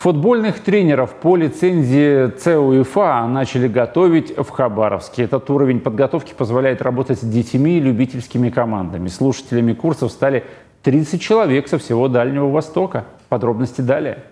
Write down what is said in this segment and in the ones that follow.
Футбольных тренеров по лицензии ЦУЕФА начали готовить в Хабаровске. Этот уровень подготовки позволяет работать с детьми и любительскими командами. Слушателями курсов стали 30 человек со всего Дальнего Востока. Подробности далее.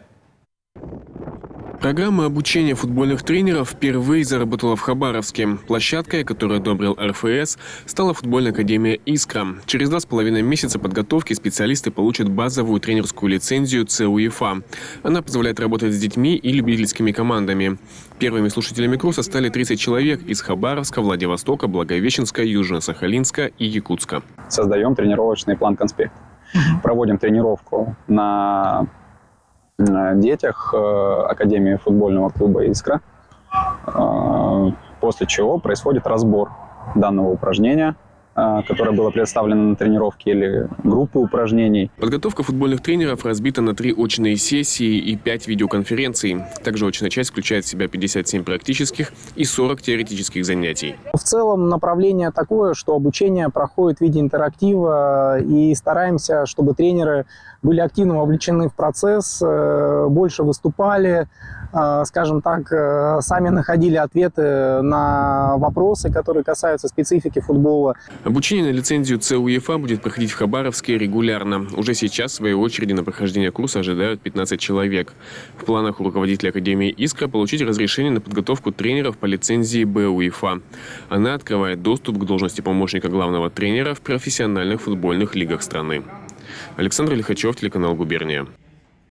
Программа обучения футбольных тренеров впервые заработала в Хабаровске. Площадкой, которую одобрил РФС, стала футбольная академия «Искра». Через два с половиной месяца подготовки специалисты получат базовую тренерскую лицензию ЦУЕФА. Она позволяет работать с детьми и любительскими командами. Первыми слушателями курса стали 30 человек из Хабаровска, Владивостока, Благовещенска, Южно-Сахалинска и Якутска. Создаем тренировочный план-конспект. Проводим тренировку на детях э, Академии футбольного клуба «Искра», э, после чего происходит разбор данного упражнения – которое было представлено на тренировке или группы упражнений. Подготовка футбольных тренеров разбита на три очные сессии и пять видеоконференций. Также очная часть включает в себя 57 практических и 40 теоретических занятий. В целом направление такое, что обучение проходит в виде интерактива и стараемся, чтобы тренеры были активно вовлечены в процесс, э, больше выступали, э, скажем так, э, сами находили ответы на вопросы, которые касаются специфики футбола. Обучение на лицензию ЦУЕФА будет проходить в Хабаровске регулярно. Уже сейчас, в свою очередь, на прохождение курса ожидают 15 человек. В планах у руководителя Академии «Искра» получить разрешение на подготовку тренеров по лицензии БУЕФА. Она открывает доступ к должности помощника главного тренера в профессиональных футбольных лигах страны. Александр Лихачев, телеканал «Губерния».